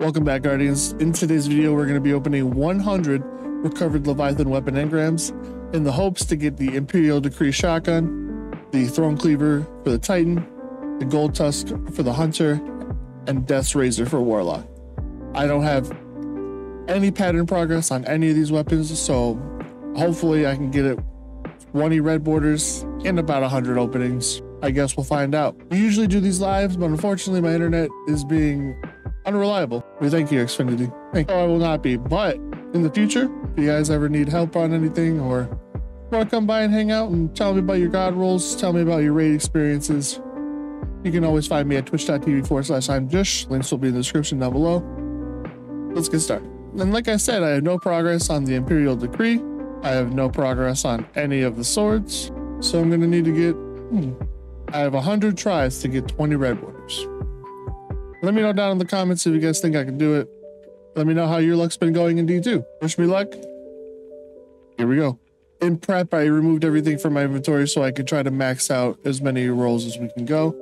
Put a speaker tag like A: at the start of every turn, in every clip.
A: Welcome back, Guardians. In today's video, we're going to be opening 100 recovered Leviathan weapon engrams in the hopes to get the Imperial Decree shotgun, the Throne Cleaver for the Titan, the Gold Tusk for the Hunter, and Death's Razor for Warlock. I don't have any pattern progress on any of these weapons, so hopefully I can get it 20 red borders in about 100 openings. I guess we'll find out. We usually do these lives, but unfortunately my internet is being unreliable. We thank you, Xfinity. Thank you. I will not be, but in the future, if you guys ever need help on anything or want to come by and hang out and tell me about your god rolls, tell me about your raid experiences, you can always find me at twitch.tv forward slash I'm Jush. Links will be in the description down below. Let's get started. And like I said, I have no progress on the Imperial Decree. I have no progress on any of the swords. So I'm going to need to get, hmm, I have 100 tries to get 20 red borders. Let me know down in the comments if you guys think I can do it. Let me know how your luck's been going in D2. Wish me luck. Here we go. In prep, I removed everything from my inventory so I could try to max out as many rolls as we can go.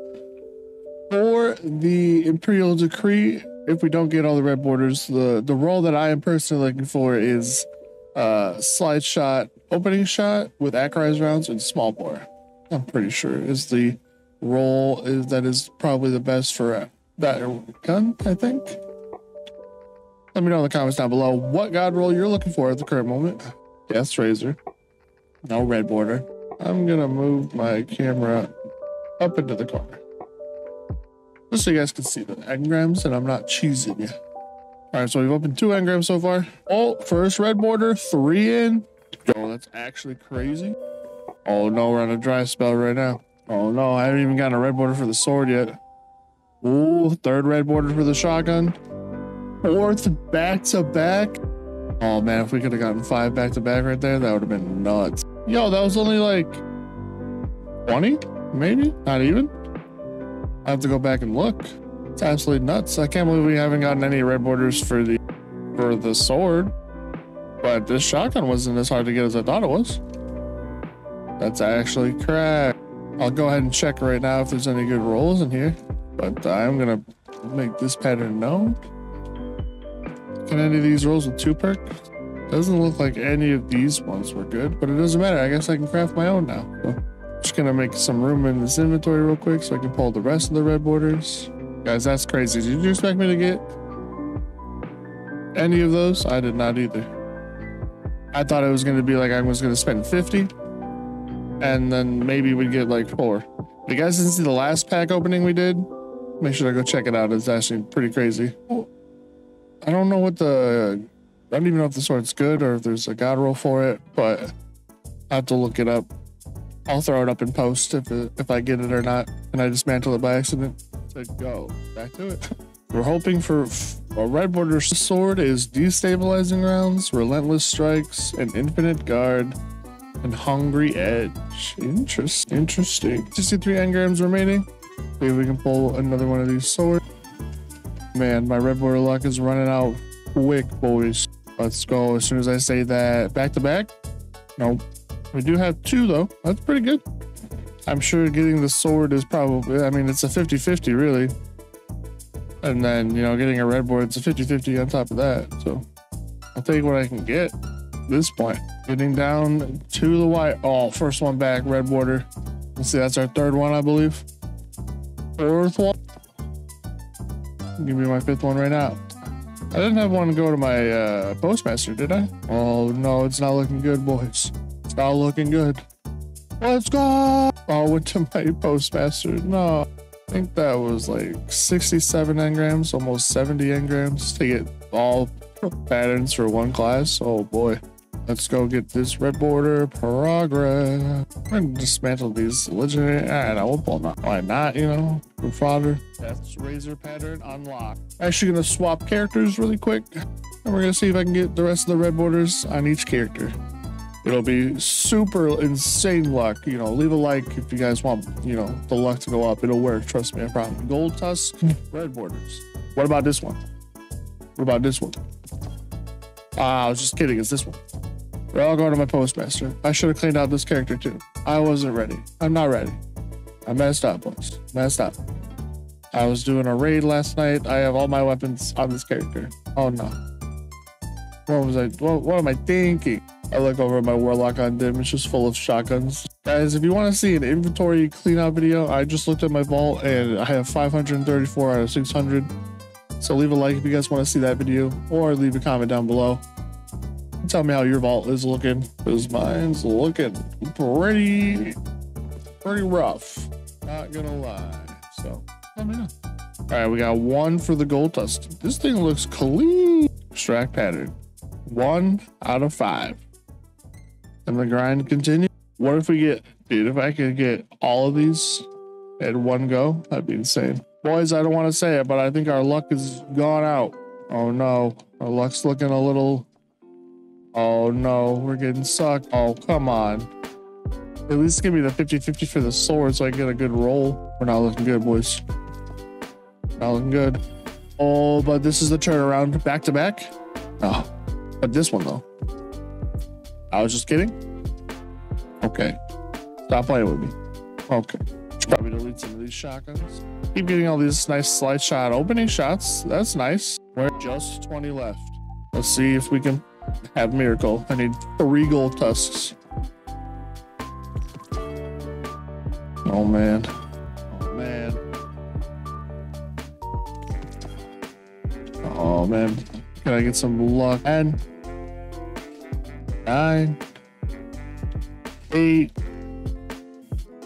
A: For the Imperial Decree, if we don't get all the red borders, the, the roll that I am personally looking for is uh, slide shot, opening shot with accurized rounds and small bore. I'm pretty sure is the roll is that is probably the best for that gun, I think. Let me know in the comments down below what god roll you're looking for at the current moment. Death's Razor. No red border. I'm gonna move my camera up into the corner. Just so you guys can see the engrams and I'm not cheesing you. All right, so we've opened two engrams so far. Oh, first red border, three in. Oh, that's actually crazy. Oh no, we're on a dry spell right now. Oh no, I haven't even gotten a red border for the sword yet. Ooh, third red border for the shotgun. Fourth back to back. Oh man, if we could have gotten five back to back right there, that would have been nuts. Yo, that was only like 20, maybe? Not even. I have to go back and look. It's absolutely nuts. I can't believe we haven't gotten any red borders for the for the sword. But this shotgun wasn't as hard to get as I thought it was. That's actually correct. I'll go ahead and check right now if there's any good rolls in here. But I'm gonna make this pattern known. Can any of these rolls with two perk? Doesn't look like any of these ones were good, but it doesn't matter. I guess I can craft my own now. So, just gonna make some room in this inventory real quick so I can pull the rest of the red borders. Guys, that's crazy. Did you expect me to get any of those? I did not either. I thought it was gonna be like I was gonna spend 50 and then maybe we'd get like four. You guys didn't see the last pack opening we did, make sure to go check it out. It's actually pretty crazy. I don't know what the I don't even know if the sword's good or if there's a god roll for it, but I have to look it up. I'll throw it up in post if it, if I get it or not, and I dismantle it by accident. To go back to it. We're hoping for a red border sword is destabilizing rounds, relentless strikes, an infinite guard, and hungry edge. Interest, interesting. 63 engrams remaining. Maybe we can pull another one of these swords. Man, my red border luck is running out quick, boys. Let's go as soon as I say that. Back to back? Nope. We do have two, though. That's pretty good. I'm sure getting the sword is probably, I mean, it's a 50 50, really. And then, you know, getting a red board, it's a 50 50 on top of that. So I'll take what I can get this point. Getting down to the white. Oh, first one back, red border. Let's see, that's our third one, I believe. Fourth one. Give me my fifth one right now. I didn't have one to go to my uh, postmaster, did I? Oh no, it's not looking good, boys. It's not looking good. Let's go. Oh, went to my postmaster. No, I think that was like 67 engrams, almost 70 engrams to get all patterns for one class. Oh boy. Let's go get this red border progress. Gonna dismantle these legendary. And I we'll pull not. Why not, you know? Fodder. Death's Razor pattern unlocked. Actually gonna swap characters really quick. And we're gonna see if I can get the rest of the red borders on each character. It'll be super insane luck. You know, leave a like if you guys want, you know, the luck to go up. It'll work. Trust me, I promise. Gold tusk, red borders. What about this one? What about this one? Ah, I was just kidding. It's this one. We're all going to my postmaster. I should have cleaned out this character too. I wasn't ready. I'm not ready. I messed up, boys. Messed up. I was doing a raid last night. I have all my weapons on this character. Oh no. What was I? What, what am I thinking? I look over at my warlock on DIM. It's just full of shotguns. Guys, if you want to see an inventory cleanout video, I just looked at my vault and I have 534 out of 600. So leave a like if you guys want to see that video or leave a comment down below. Tell me how your vault is looking because mine's looking pretty, pretty rough. Not gonna lie. So let me know. All right, we got one for the gold tusk. This thing looks clean. Extract pattern. One out of five. And the grind continue. What if we get, dude, if I could get all of these at one go, that'd be insane. Boys, I don't want to say it, but I think our luck is gone out. Oh no, our luck's looking a little. Oh no, we're getting sucked. Oh, come on. At least give me the 50 50 for the sword so I get a good roll. We're not looking good, boys. Not looking good. Oh, but this is the turnaround back to back. Oh, but this one though. I was just kidding. Okay. Stop playing with me. Okay. Should probably delete some of these shotguns. Keep getting all these nice slide shot opening shots. That's nice. We're just 20 left. Let's see if we can have miracle. I need three gold tusks. Oh man. Oh man. Oh man. Can I get some luck? And nine, eight,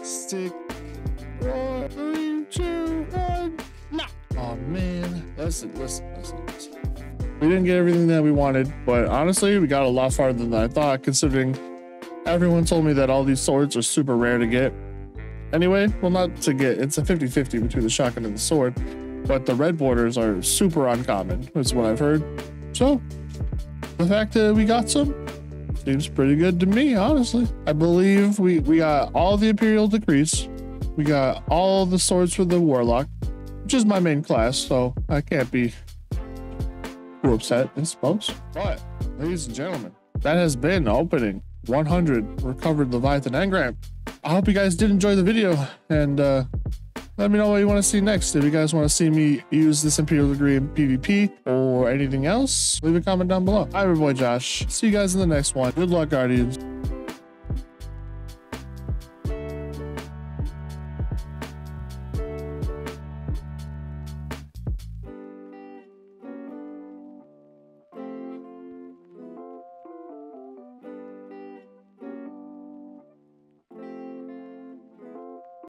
A: six, four, three, two, one. No. Oh man. Listen, listen, listen, listen. We didn't get everything that we wanted, but honestly, we got a lot farther than I thought, considering everyone told me that all these swords are super rare to get. Anyway, well, not to get, it's a 50 50 between the shotgun and the sword, but the red borders are super uncommon, is what I've heard. So, the fact that we got some seems pretty good to me, honestly. I believe we, we got all the Imperial Decrees, we got all the swords for the Warlock, which is my main class, so I can't be too upset, I suppose. But, ladies and gentlemen, that has been opening 100 recovered Leviathan engram. I hope you guys did enjoy the video and uh, let me know what you want to see next. If you guys want to see me use this Imperial Decree in PvP or anything else, leave a comment down below. Your boy Josh. See you guys in the next one. Good luck, Guardians.